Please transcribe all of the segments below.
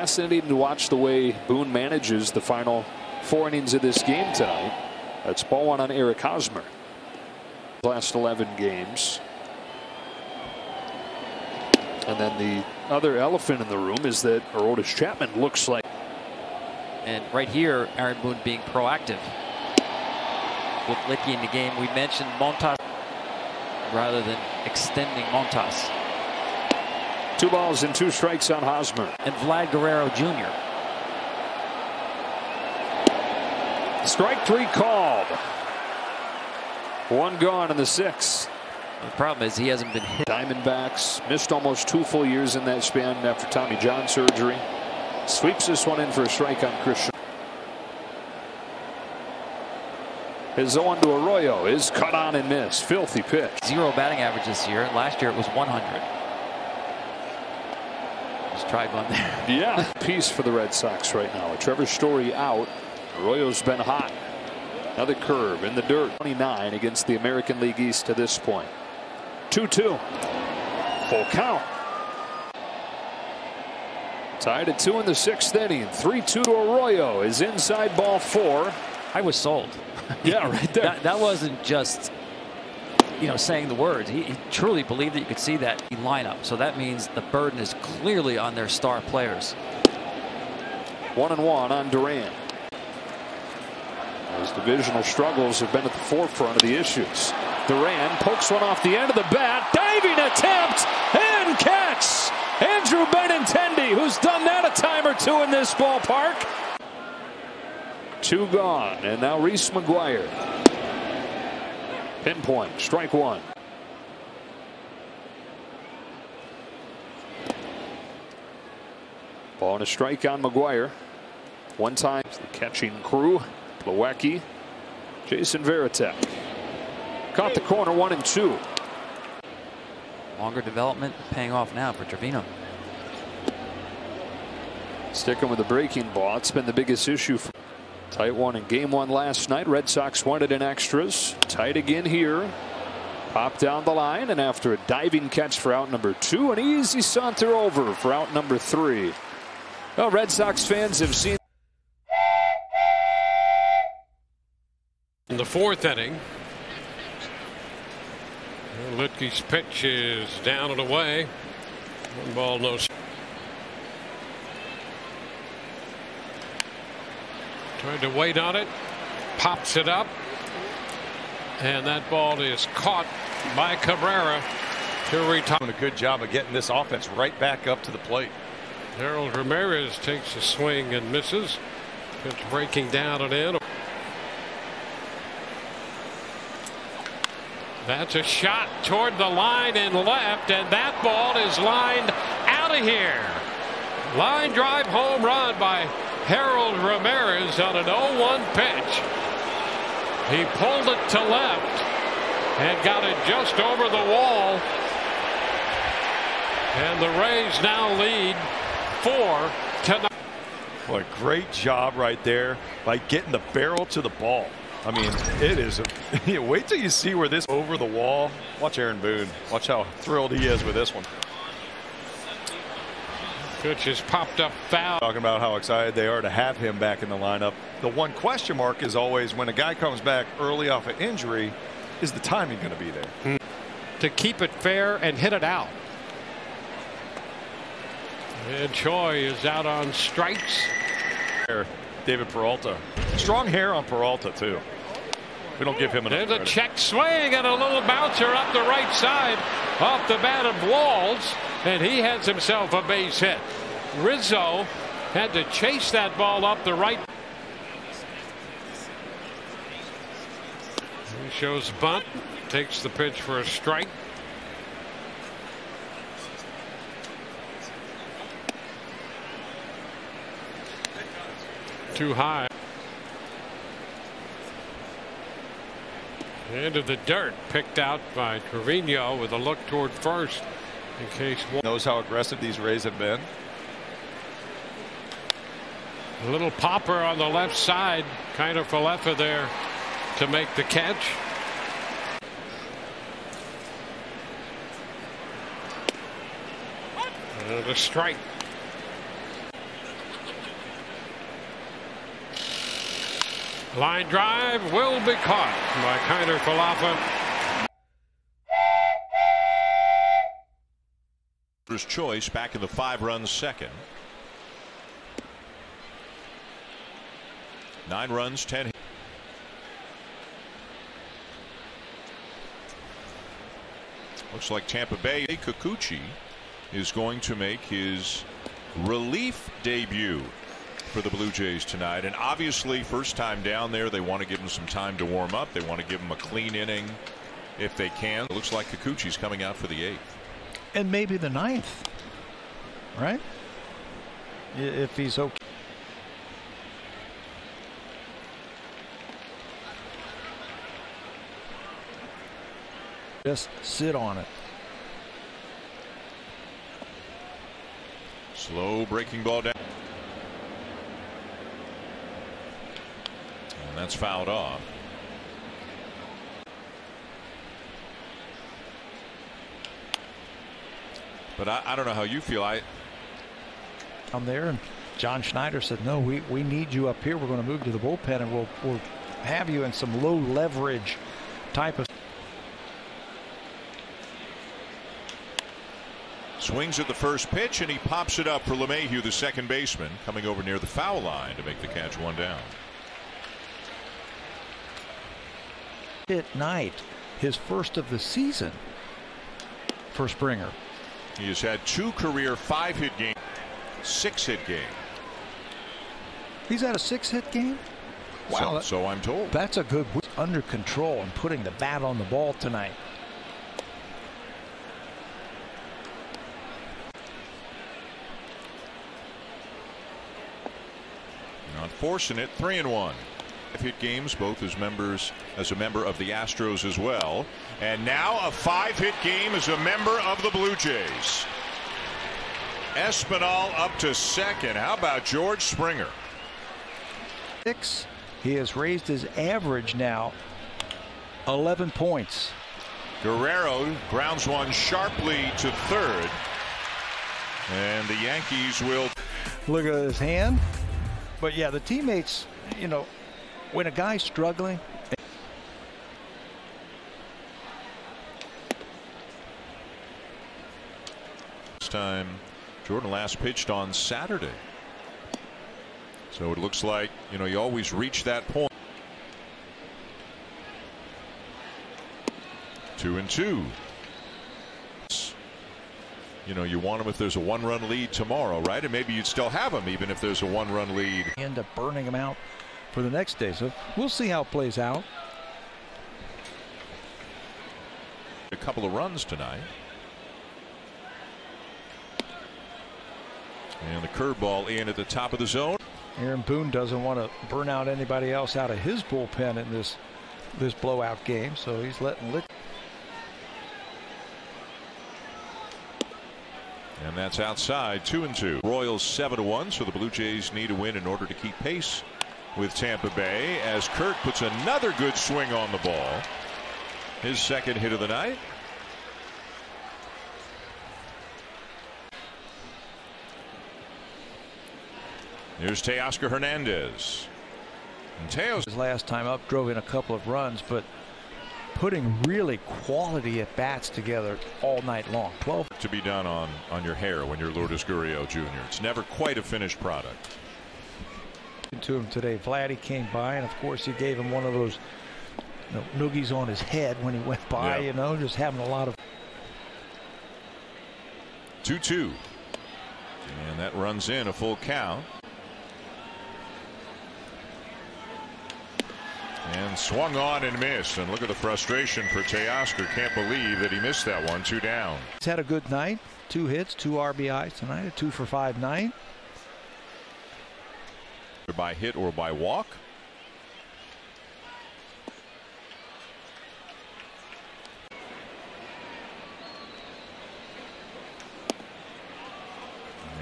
Fascinating to watch the way Boone manages the final four innings of this game tonight. That's ball one on Eric Hosmer. Last 11 games. And then the other elephant in the room is that Aroldis Chapman looks like. And right here, Aaron Boone being proactive. With Luetge in the game, we mentioned Montas rather than extending Montas. Two balls and two strikes on Hosmer. And Vlad Guerrero Jr. Strike three called. One gone in the sixth. The problem is he hasn't been hit. Diamondbacks missed almost two full years in that span after Tommy John surgery. Sweeps this one in for a strike on Christian. His 0 to Arroyo is cut on and missed. Filthy pitch. Zero batting average this year. Last year it was 100. Just tried one there. Yeah. Piece for the Red Sox right now. Trevor Story out. Arroyo's been hot. Another curve in the dirt. 29 against the American League East to this point. 2 2. Full count. Tied at two in the sixth inning. 3 2 to Arroyo is inside ball four. I was sold. Yeah, right there. that, that wasn't just you know saying the words. He, he, truly believed that you could see that lineup. So that means the burden is clearly on their star players. One and one on Duran. His divisional struggles have been at the forefront of the issues. Duran pokes one off the end of the bat. Diving attempt and catch. Andrew Benintendi, who's done that a time or two in this ballpark. Two gone, and now Reese McGuire. Pinpoint, strike one. Ball and a strike on McGuire. One time, the catching crew, Plawecki, Jason Varitek. Caught the corner, one and two. Longer development paying off now for Trevino. Sticking with the breaking ball, it's been the biggest issue. For Tight one in game one last night. Red Sox wanted in extras. Tight again here. Pop down the line, and after a diving catch for out number two, an easy saunter over for out number three. Well, Red Sox fans have seen. In the fourth inning, Luetge's pitch is down and away. One ball, no. Tried to wait on it, pops it up, and that ball is caught by Cabrera to retire. Doing a good job of getting this offense right back up to the plate. Harold Ramirez takes a swing and misses. It's breaking down and in. That's a shot toward the line and left, and that ball is lined out of here. Line drive home run by Harold Ramirez on an 0-1 pitch. He pulled it to left and got it just over the wall. And the Rays now lead four to. What a great job right there by getting the barrel to the ball. I mean, it is. A, wait till you see where this over the wall. Watch Aaron Boone. Watch how thrilled he is with this one. Pitch has popped up foul. Talking about how excited they are to have him back in the lineup. The one question mark is always when a guy comes back early off an injury, is the timing going to be there? Hmm. To keep it fair and hit it out. And Choi is out on strikes. David Peralta. Strong hair on Peralta, too. We don't give him enough There's a check swing and a little bouncer up the right side off the bat of Walls and he has himself a base hit. Rizzo had to chase that ball up the right. He shows bunt, takes the pitch for a strike. Too high. Into the dirt, picked out by Trevino with a look toward first in case one knows how aggressive these Rays have been. A little popper on the left side, Kiner Falefa there to make the catch. The a strike. Line drive will be caught by Kiner Falefa. Falefa. choice back in the five runs second. Nine runs, ten. Looks like Tampa Bay Kikuchi is going to make his relief debut for the Blue Jays tonight. And obviously, first time down there, they want to give him some time to warm up. They want to give him a clean inning if they can. It looks like Kikuchi's coming out for the eighth. And maybe the ninth, right? If he's okay. Just sit on it. Slow breaking ball down. And that's fouled off. But I, I don't know how you feel. I I'm there and John Schneider said no we we need you up here we're going to move to the bullpen and we'll we'll have you in some low leverage type of Swings at the first pitch and he pops it up for LeMahieu, the second baseman, coming over near the foul line to make the catch one down. Hit night, his first of the season for Springer. He has had two career five hit games, six hit game. He's had a six hit game? Wow. So, so I'm told. That's a good under control and putting the bat on the ball tonight. Not forcing it, three and one. Hit games, both as members, as a member of the Astros as well, and now a five-hit game as a member of the Blue Jays. Espinal up to second. How about George Springer? Six. He has raised his average now 11 points. Guerrero grounds one sharply to third. And the Yankees will look at his hand. But yeah, the teammates, you know, when a guy's struggling. This time, Jordan last pitched on Saturday. So it looks like, you know, you always reach that point. Two and two you know, you want them if there's a one run lead tomorrow, right? And maybe you'd still have them even if there's a one run lead. End up burning them out for the next day. So we'll see how it plays out. A couple of runs tonight. And the curveball in at the top of the zone. Aaron Boone doesn't want to burn out anybody else out of his bullpen in this this blowout game, so he's letting lick. And that's outside two and two. Royals seven to one. So the Blue Jays need a win in order to keep pace with Tampa Bay as Kirk puts another good swing on the ball. His second hit of the night. Here's Teoscar Hernandez. And Teos his last time up drove in a couple of runs, but putting really quality at bats together all night long. 12 to be done on on your hair when you're Lourdes Gurriel Jr. It's never quite a finished product. To him today, Vladdy came by, and of course he gave him one of those you know, noogies on his head when he went by. Yeah. You know, just having a lot of. Two-two, and that runs in a full count. And swung on and missed. And look at the frustration for Teoscar. Can't believe that he missed that one. Two down. He's had a good night. Two hits, two RBIs tonight. A two for five night. By hit or by walk.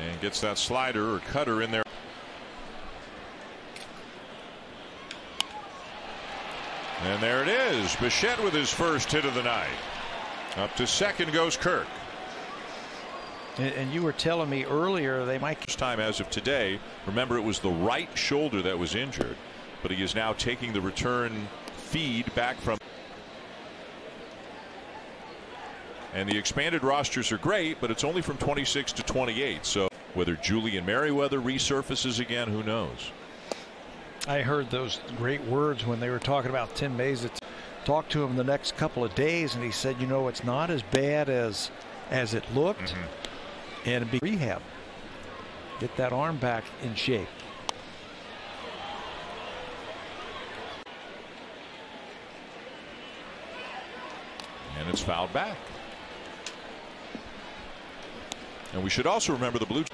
And gets that slider or cutter in there. And there it is. Bichette with his first hit of the night. Up to second goes Kirk. And you were telling me earlier they might. First time as of today. Remember, it was the right shoulder that was injured. but he is now taking the return feed back from. And the expanded rosters are great, but it's only from 26 to 28. So whether Julian Merryweather resurfaces again, who knows? I heard those great words when they were talking about Tim Mayza. Talked to him the next couple of days, and he said, "You know, it's not as bad as as it looked, mm -hmm. And be rehab. Get that arm back in shape." And it's fouled back. And we should also remember the Blue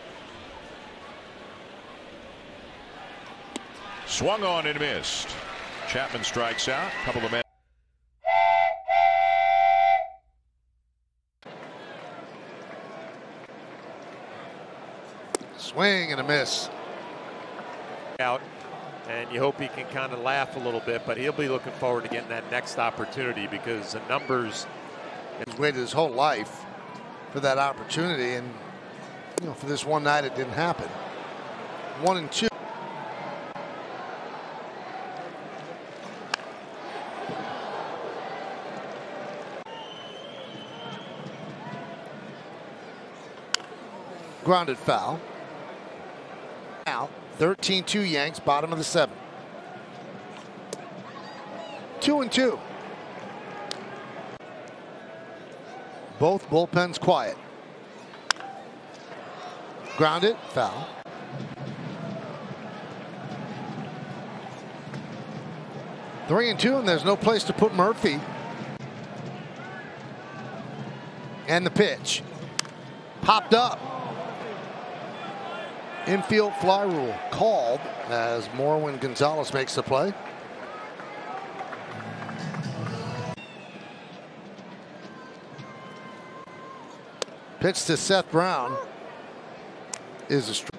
Swung on and missed. Chapman strikes out. Couple of men. Swing and a miss. Out, and you hope he can kind of laugh a little bit, but he'll be looking forward to getting that next opportunity because the numbers. He's waited his whole life for that opportunity, and you know, for this one night, it didn't happen. One and two. grounded foul. Now 13-2 Yanks, bottom of the seventh. Two and two. Both bullpens quiet. Grounded, foul. Three and two, and there's no place to put Murphy. And the pitch. Popped up. Infield fly rule called as Marwin Gonzalez makes the play. Pitch to Seth Brown is a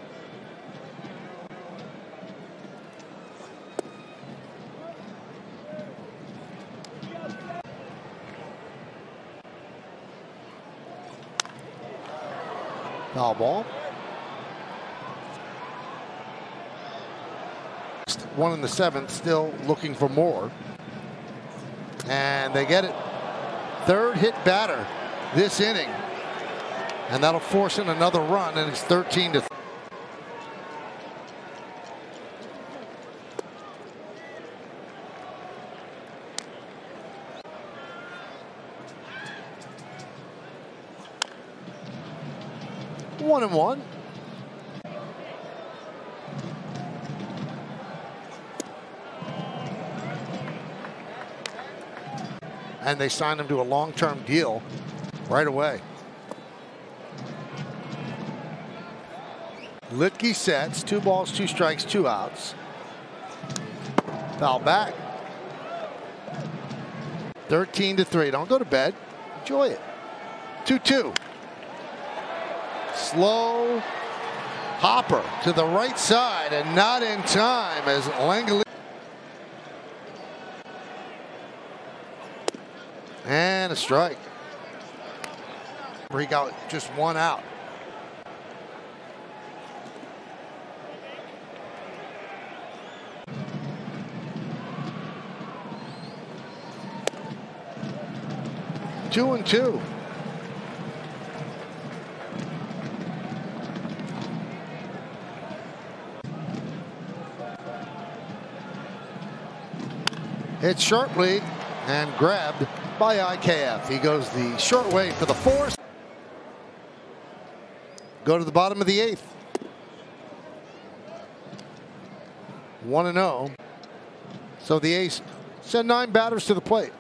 foul ball. One in the seventh, still looking for more. And they get it. Third hit batter this inning. And that'll force in another run, and it's 13 to. One and one. And they signed him to a long-term deal right away. Luetge sets, two balls, two strikes, two outs. Foul back. 13 to 3. Don't go to bed. Enjoy it. 2 2. Slow hopper to the right side and not in time as Langley. And a strike. He got just one out. Two and two. Hit sharply and grabbed by IKF. He goes the short way for the fourth. Go to the bottom of the eighth. 1 0. So the ace send nine batters to the plate.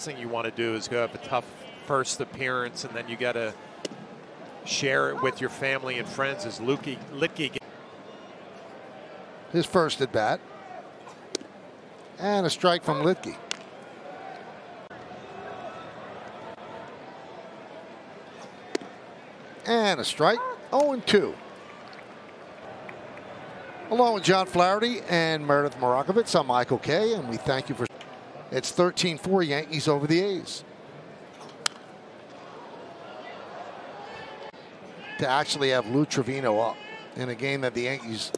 Thing you want to do is go have a tough first appearance, and then you got to share it with your family and friends as Luetge, Luetge his first at bat. And a strike from Luetge. And a strike. 0 2. Along with John Flaherty and Meredith Marakovitz, I'm Michael Kay, and we thank you for. It's 13-4 Yankees over the A's. To actually have Lou Trivino up in a game that the Yankees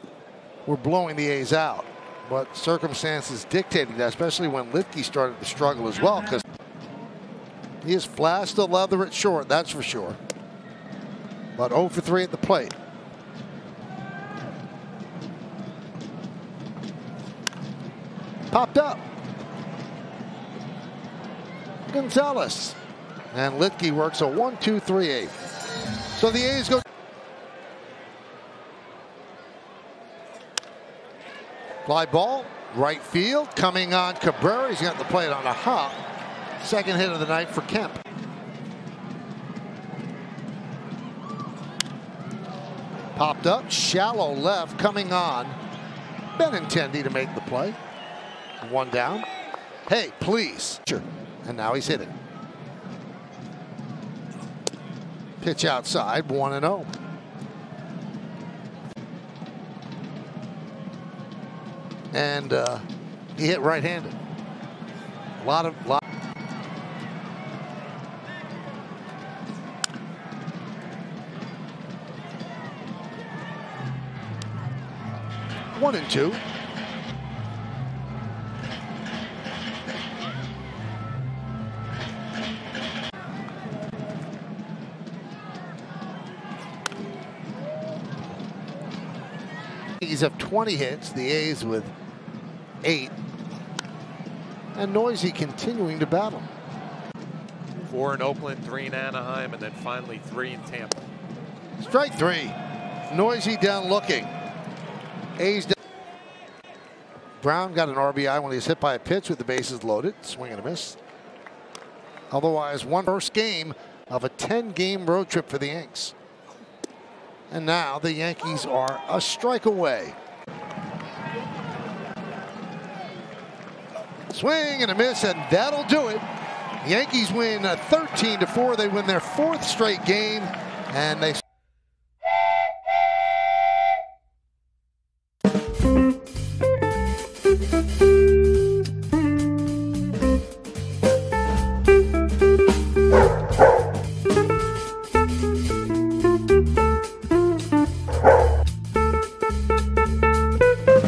were blowing the A's out, but circumstances dictated that, especially when Luetge started to struggle as well, because he has flashed the leather at short, that's for sure. But 0 for 3 at the plate. Popped up. Gonzalez. And Luetge works a 1 2 3 8. So the A's go. Fly ball, right field, coming on Cabrera. He's got the plate on a hop. Second hit of the night for Kemp. Popped up, shallow left, coming on. Benintendi to make the play. One down. Hey, please. Sure. And now he's hit it. Pitch outside, 1 and 0. And uh, he hit right handed. A lot of. Lot One and two. Yankees have 20 hits, the A's with eight. And Neuse continuing to battle. Four in Oakland, three in Anaheim, and then finally three in Tampa. Strike three. Neuse down looking. A's down. Brown got an RBI when he was hit by a pitch with the bases loaded. Swing and a miss. Otherwise, one first game of a 10 game road trip for the Yanks. And now the Yankees are a strike away. Swing and a miss, and that'll do it. Yankees win uh, 13 to 4. They win their fourth straight game, and they